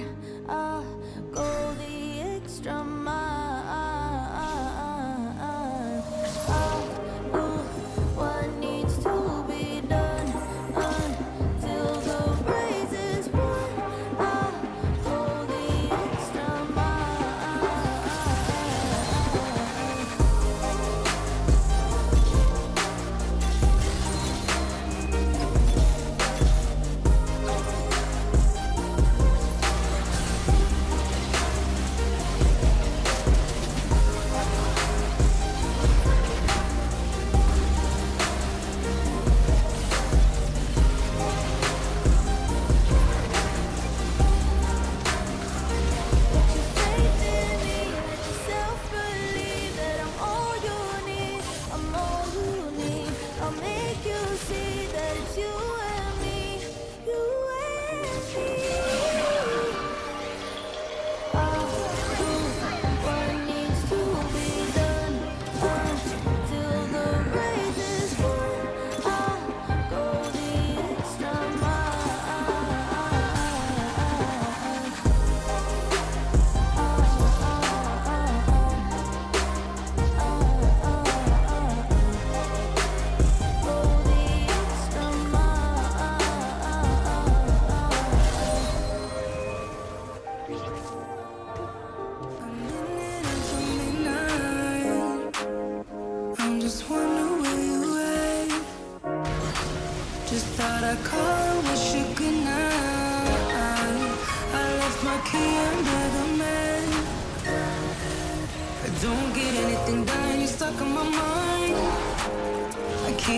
Diana.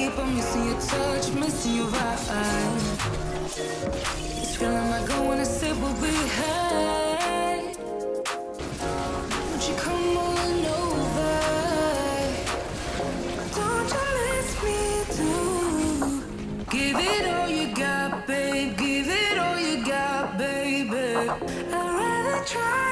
deep, I'm missing your touch, missing your vibe. It's feeling like I wanna say we'll be high. Won't you come on over? Don't you miss me too? Give it all you got, babe. Give it all you got, baby. I'd rather try.